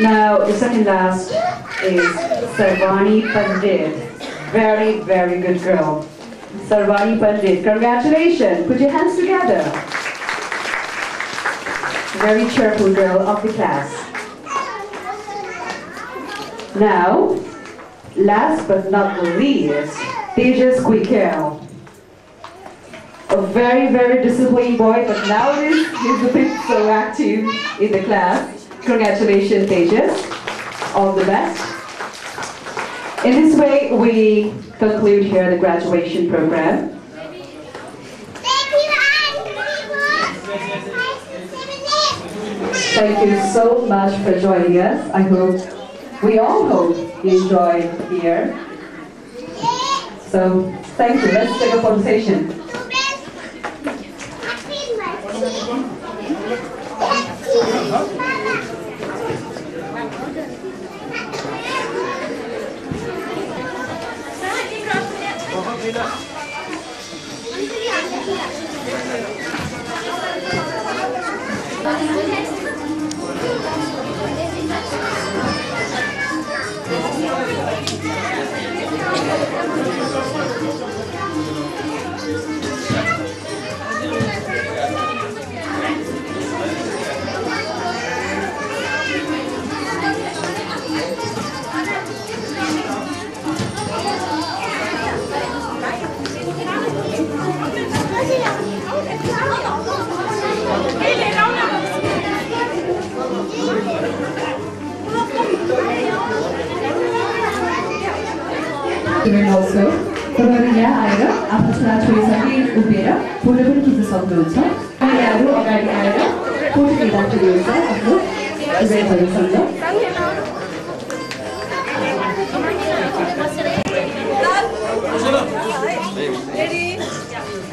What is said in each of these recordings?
Now, the second last is Sarvani Pandit. Very, very good girl. Sarvani Pandit, congratulations. Put your hands together. Very cheerful girl of the class. Now, last but not the least, Tejas Quikel. A very, very disciplined boy, but nowadays he's a bit so active in the class. Congratulations, Tejas. All the best. In this way, we conclude here the graduation program. Thank you so much for joining us. I hope, we all hope you enjoyed here. So, thank you. Let's take a Thank. Gönül olsun. Dolarıyla ayrı, Apaçılar 초에서 1 우베라, 볼륨을 기준선도에서 하이아로 어가리 아이로, 볼륨 이단쪽에서 하고, 이제 버리선도. 레디.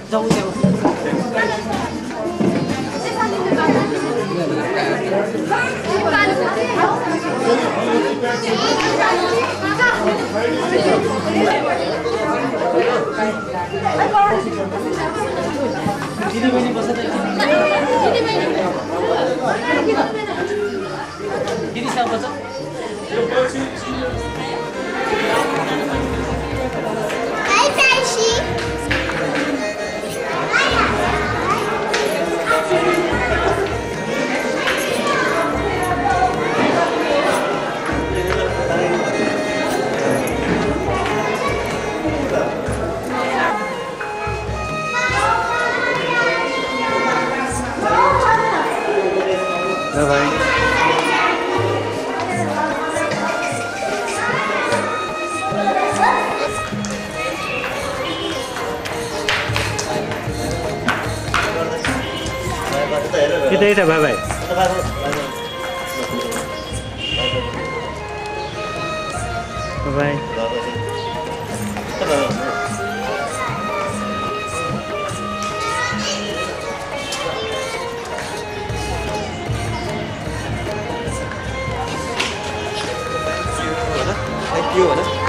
너무 재밌어. 세상이 दिदीसँग कि त्यही त भाइ भाइ त्यो होइन